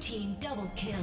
team double kill.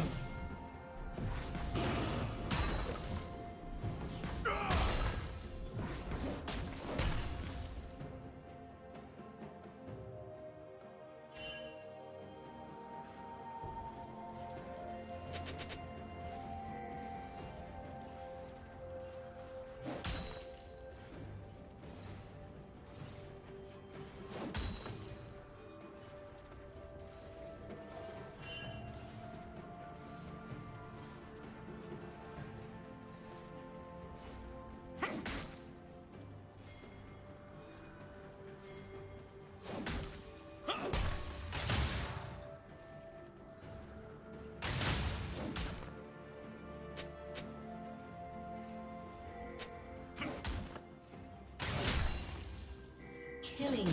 Killing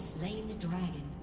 slain the dragon.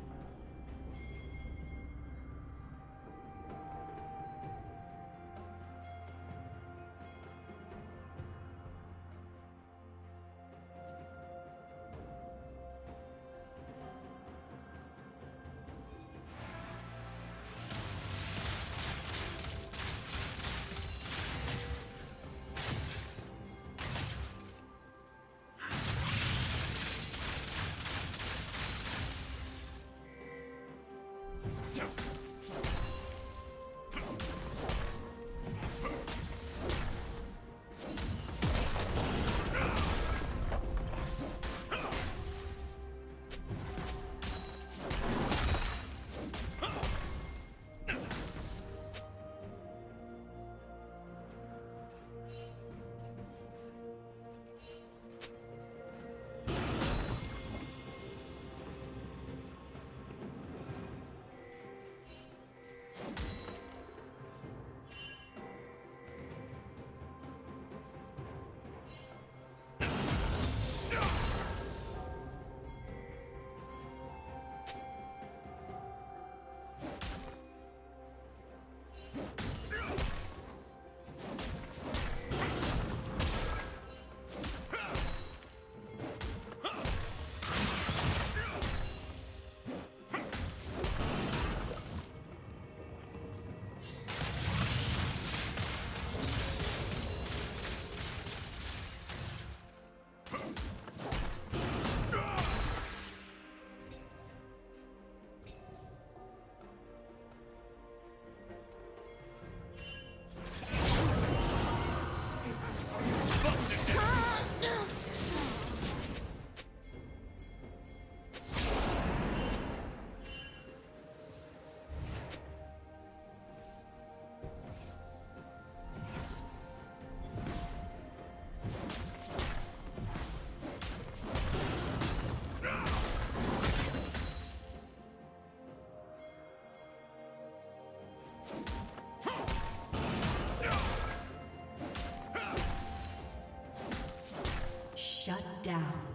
Down.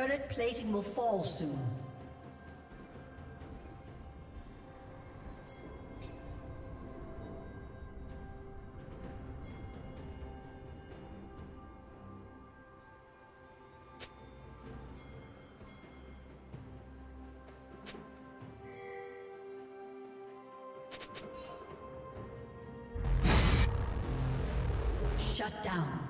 Turret plating will fall soon. Shut down.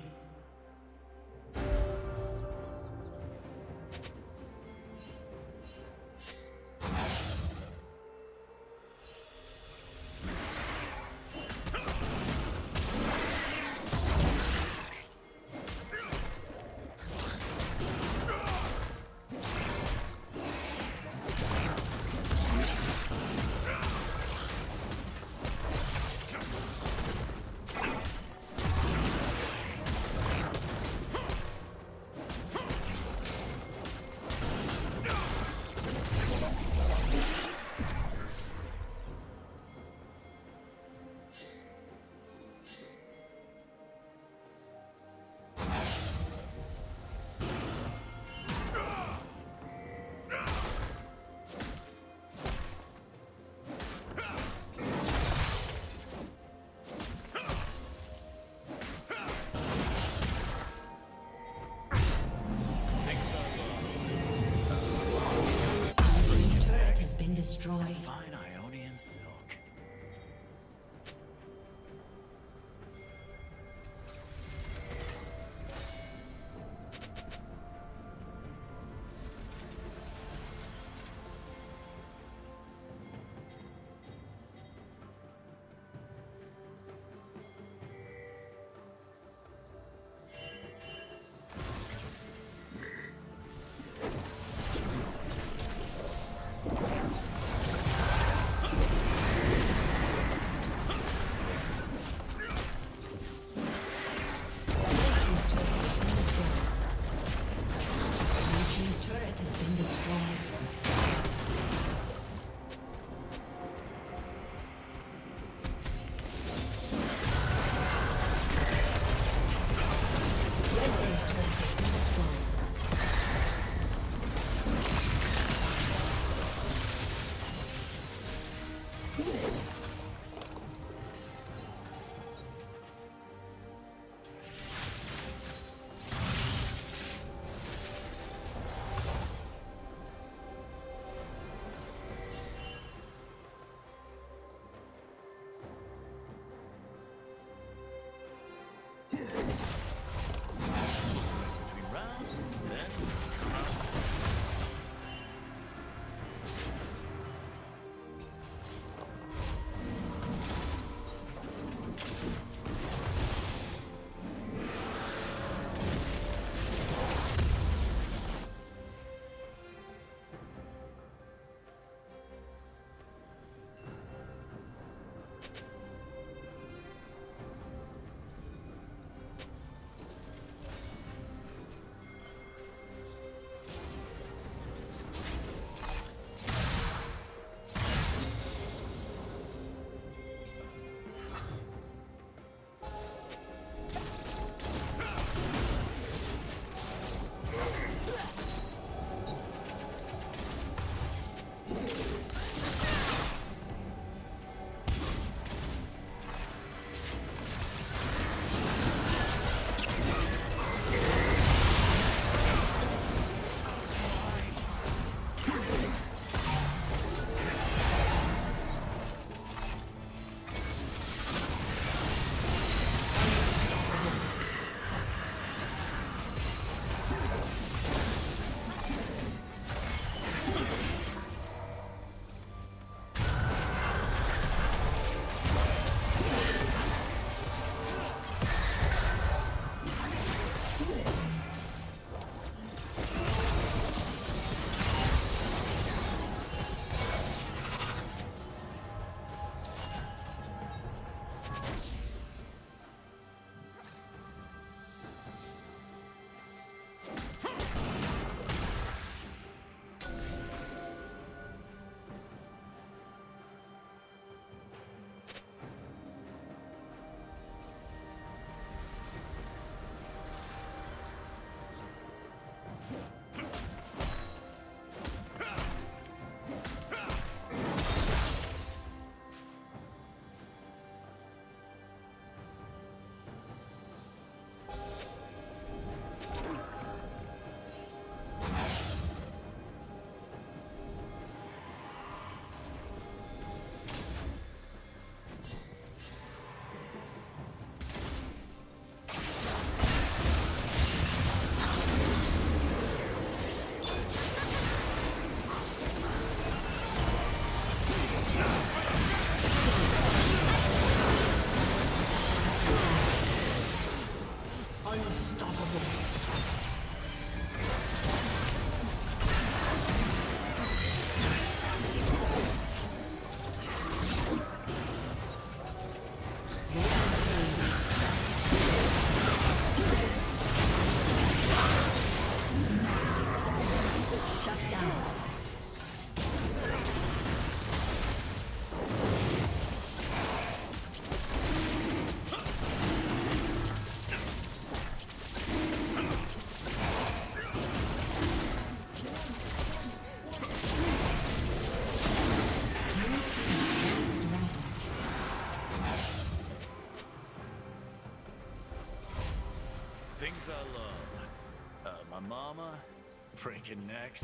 Breaking necks,